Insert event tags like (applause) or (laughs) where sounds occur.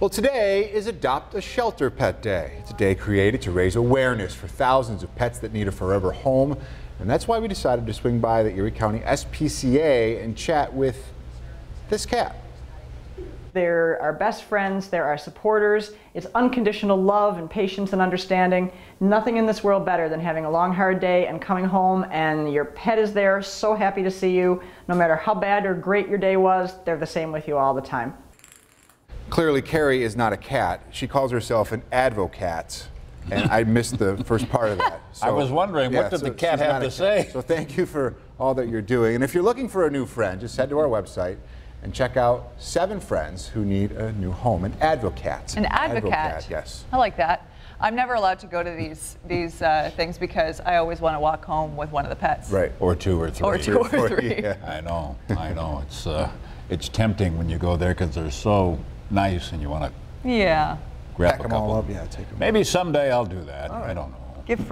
Well, today is Adopt a Shelter Pet Day. It's a day created to raise awareness for thousands of pets that need a forever home. And that's why we decided to swing by the Erie County SPCA and chat with this cat. They're our best friends, they're our supporters. It's unconditional love and patience and understanding. Nothing in this world better than having a long, hard day and coming home and your pet is there, so happy to see you. No matter how bad or great your day was, they're the same with you all the time. Clearly, Carrie is not a cat. She calls herself an advocat. And I missed the first part of that. I was wondering, what did the cat have not a to say? So thank you for all that you're doing. And if you're looking for a new friend, just head to our website and check out seven friends who need a new home. An advocate. An advocate. Advocate, yes. I like that. I'm never allowed to go to these these uh, things because I always want to walk home with one of the pets. Right. Or two or three. Or two or (laughs) Or- three. yeah. I know, I know. It's uh, it's tempting when you go there because they're so nice and you want to Yeah. grab Pack a them couple. all up. Yeah, take them. Maybe someday I'll do that. I don't know. Give Frank.